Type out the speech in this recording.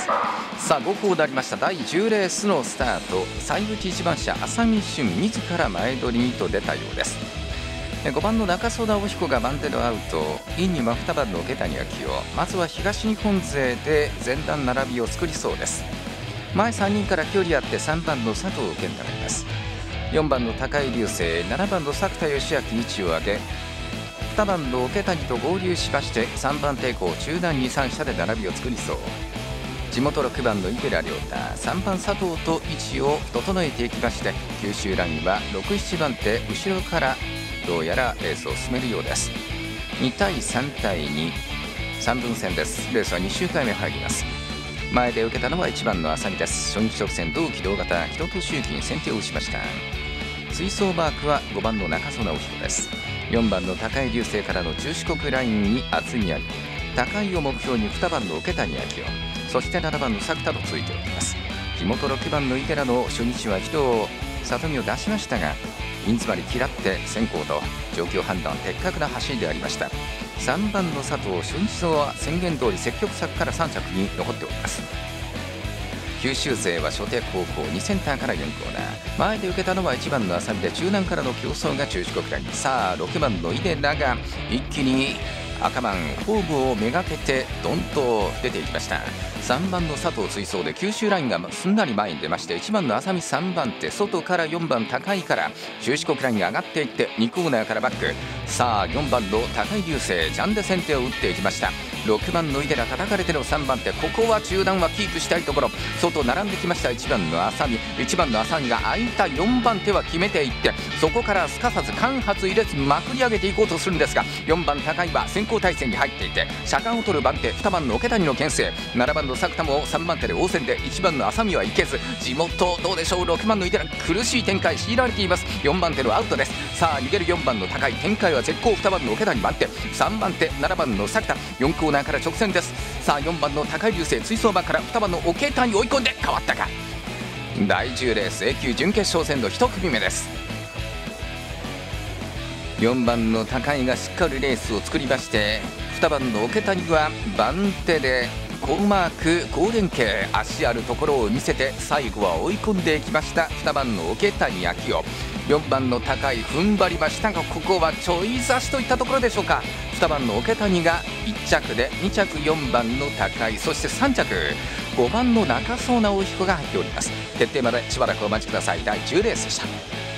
さあ5校なりました。第10レースのスタート。最内1番車浅見俊自ら前取りにと出たようです。5番の中曽田尾彦がバンテルアウト。インには2番の下谷明夫。まずは東日本勢で前段並びを作りそうです。前3人から距離あって3番の佐藤健太がいます。4番の高井流星。7番の作田義明位置を上げ2番の桶谷と合流しまして3番抵抗中段に3者で並びを作りそう。地元6番の池良亮太3番佐藤と位置を整えていきまして九州ラインは67番手後ろからどうやらレースを進めるようです。2対3対23分戦です。レースは2周回目入ります。前で受けたのは1番の浅見です。初日直線同期同型人と周期に先手を打ちました。追走マークは5番の中曽直彦です。4番の高井流星からの中四国ラインに厚みあり高井を目標に2番の桶谷明夫。そして7番の作田と続いておきます。地元6番の池田の初日は人を里見を出しましたが銀詰まり嫌って先行と状況判断的確な走りでありました。3番の佐藤初日走は宣言通り積極策から3着に残っております。九州勢は初手高校2センターから4コーナー。前で受けたのは1番の浅見で中南からの競争が中四国ラインさあ6番の井出らが一気に赤番ホームをめがけてどんと出ていきました。3番の佐藤追走で九州ラインがすんなり前に出まして1番の浅見3番手外から4番高いから中四国ラインが上がっていって2コーナーからバック。さあ4番の高い流星ジャンデ先手を打っていきました。6番の井寺叩かれての3番手ここは中段はキープしたいところ。外並んできました1番の浅見。1番の浅見が空いた4番手は決めていってそこからすかさず間髪入れずまくり上げていこうとするんですが4番高井は先行体制に入っていて車間を取る番手2番の桶谷の牽制。7番の作田も3番手で応戦で1番の浅見はいけず地元どうでしょう。6番の井寺苦しい展開強いられています。4番手のアウトです。さあ逃げる4番の高い展開は絶好。2番の桶谷番手3番手7番の作田。4コーナーから直線です。さあ4番の高い流星追走馬から。2番の桶谷追い込んで変わったか。第10レース A 級準決勝戦の1組目です。4番の高井がしっかりレースを作りまして2番の桶谷は番手で高マーク高連携足あるところを見せて最後は追い込んでいきました。2番の桶谷明夫。4番の高い踏ん張りましたがここはちょい差しといったところでしょうか。2番の桶谷が1着で2着4番の高いそして3着。5番の中曽直彦が入っております。徹底までしばらくお待ちください。第10レースでした。